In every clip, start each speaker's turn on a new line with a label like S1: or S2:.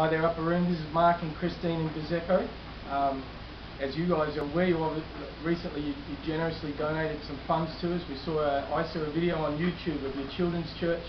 S1: Hi there, Upper Room. This is Mark and Christine and Gazeko. Um, as you guys are aware, you recently you, you, generously donated some funds to us. We saw a, I saw a video on YouTube of your children's church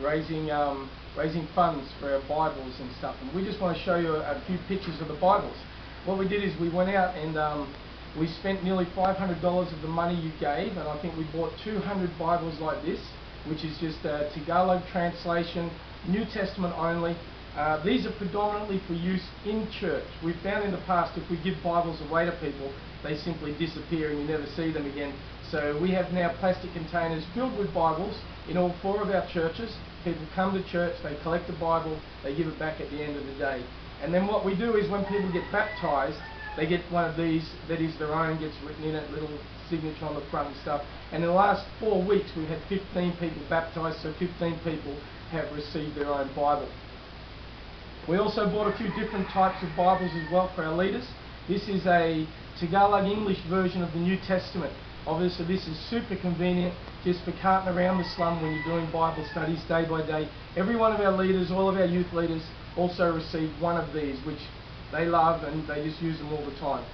S1: raising um, raising funds for our Bibles and stuff. And we just want to show you a, a few pictures of the Bibles. What we did is we went out and um, we spent nearly $500 of the money you gave, and I think we bought 200 Bibles like this, which is just a Tagalog translation, New Testament only. Uh, these are predominantly for use in church. We've found in the past if we give Bibles away to people, they simply disappear and you never see them again. So we have now plastic containers filled with Bibles in all four of our churches. People come to church, they collect the Bible, they give it back at the end of the day. And then what we do is when people get baptised, they get one of these that is their own, gets written in it, little signature on the front and stuff. And in the last four weeks, we've had 15 people baptised, so 15 people have received their own Bible. We also bought a few different types of Bibles as well for our leaders. This is a Tagalog English version of the New Testament. Obviously this is super convenient just for carting around the slum when you're doing Bible studies day by day. Every one of our leaders, all of our youth leaders also receive one of these which they love and they just use them all the time.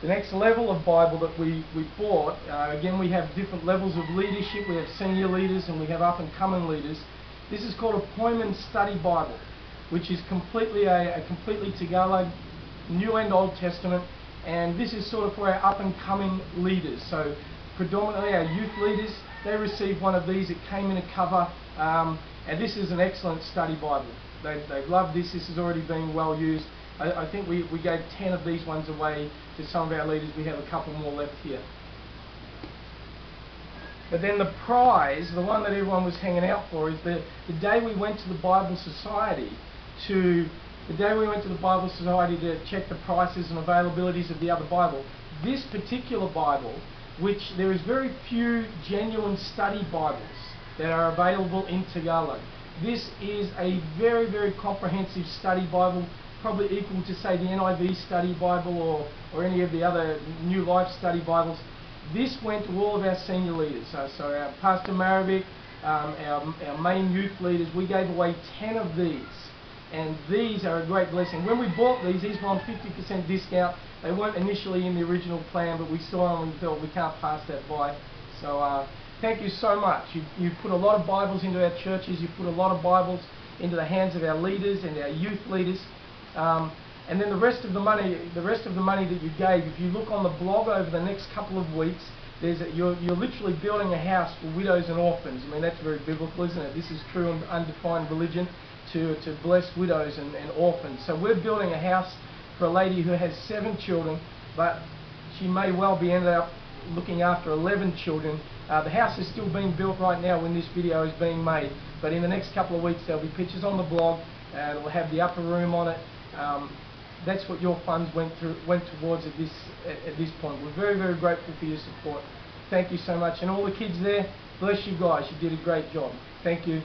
S1: The next level of Bible that we, we bought, uh, again we have different levels of leadership. We have senior leaders and we have up and coming leaders. This is called a Poimen Study Bible, which is completely a, a completely Tagalog New and Old Testament, and this is sort of for our up and coming leaders. So predominantly our youth leaders, they received one of these. It came in a cover, um, and this is an excellent study Bible. They, they love this. This has already been well used. I, I think we, we gave 10 of these ones away to some of our leaders. We have a couple more left here. But then the prize, the one that everyone was hanging out for, is the, the day we went to the Bible Society to the day we went to the Bible Society to check the prices and availabilities of the other Bible. This particular Bible, which there is very few genuine study Bibles that are available in Tagalog. This is a very, very comprehensive study Bible, probably equal to say the NIV study Bible or, or any of the other New Life study Bibles. This went to all of our senior leaders. So, so our Pastor Maravik, um, our, our main youth leaders, we gave away 10 of these. And these are a great blessing. When we bought these, these were on 50% discount. They weren't initially in the original plan, but we saw them and we thought we can't pass that by. So uh, thank you so much. You, you put a lot of Bibles into our churches. You put a lot of Bibles into the hands of our leaders and our youth leaders. Um, and then the rest of the money, the rest of the money that you gave, if you look on the blog over the next couple of weeks, there's a, you're, you're literally building a house for widows and orphans. I mean, that's very biblical, isn't it? This is true and undefined religion to, to bless widows and, and orphans. So we're building a house for a lady who has seven children, but she may well be ended up looking after 11 children. Uh, the house is still being built right now when this video is being made, but in the next couple of weeks there'll be pictures on the blog, and we'll have the upper room on it. Um, that's what your funds went through went towards at this at, at this point. We're very very grateful for your support. Thank you so much, and all the kids there, bless you guys. You did a great job. Thank you.